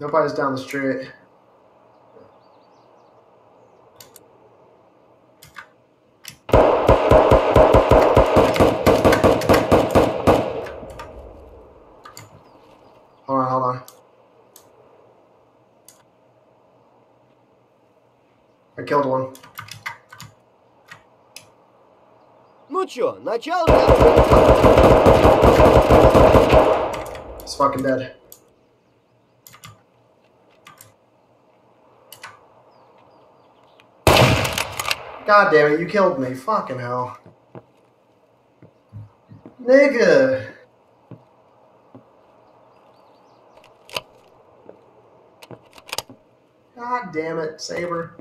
Nobody's down the street. Hold on, hold on. I killed one. Ну чё, начало It's fucking dead. God damn it, you killed me. Fucking hell. Nigga. God damn it, Saber.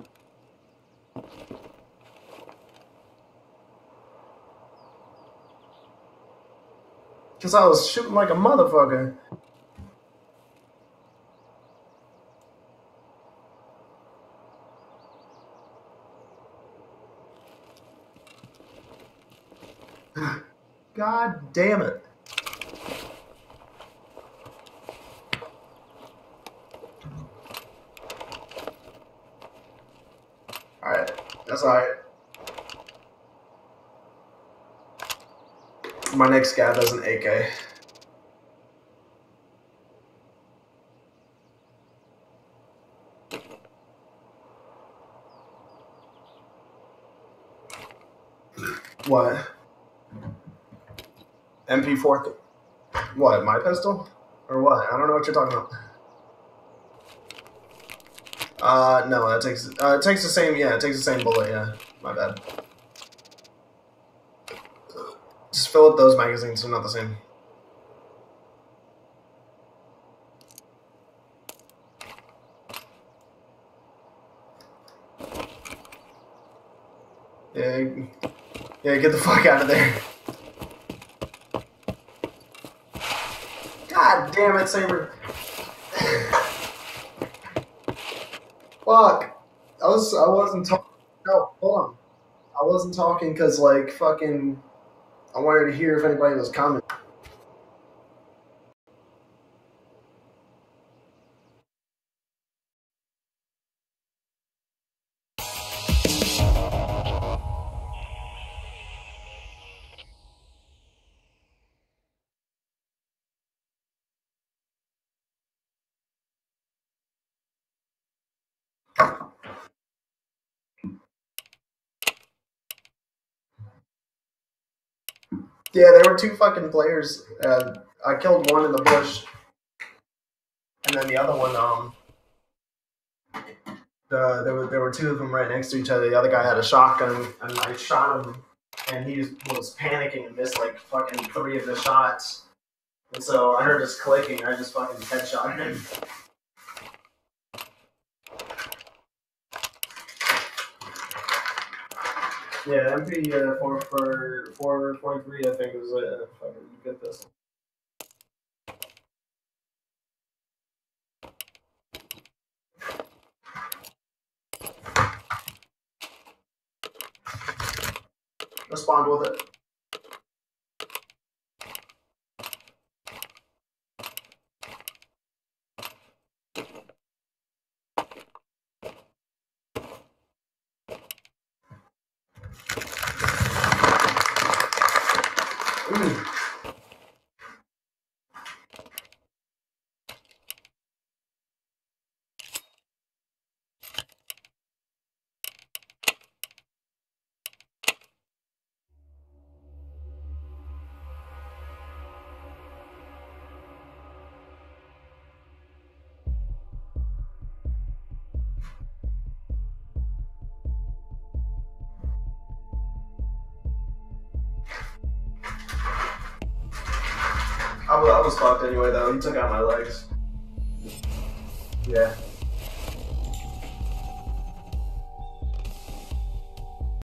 Because I was shooting like a motherfucker. God damn it. Alright, that's alright. My next guy does an AK. What? MP4. What, my pistol? Or what? I don't know what you're talking about. Uh, no, that takes, uh, it takes the same, yeah, it takes the same bullet, yeah. My bad. Just fill up those magazines, they're not the same. Yeah, yeah, get the fuck out of there. God damn it, Saber. Fuck. I was I wasn't talking. No, hold on. I wasn't talking because like fucking. I wanted to hear if anybody was coming. Yeah, there were two fucking players. Uh, I killed one in the bush, and then the other one, um, the there were there were two of them right next to each other. The other guy had a shotgun, and I shot him, and he was panicking and missed like fucking three of the shots. And so I heard just clicking. I just fucking headshot him. Yeah, MP uh, four for four forty three. I think was a fucking good pistol. Respond with it. I was, fucked anyway though. He took out my legs. Yeah.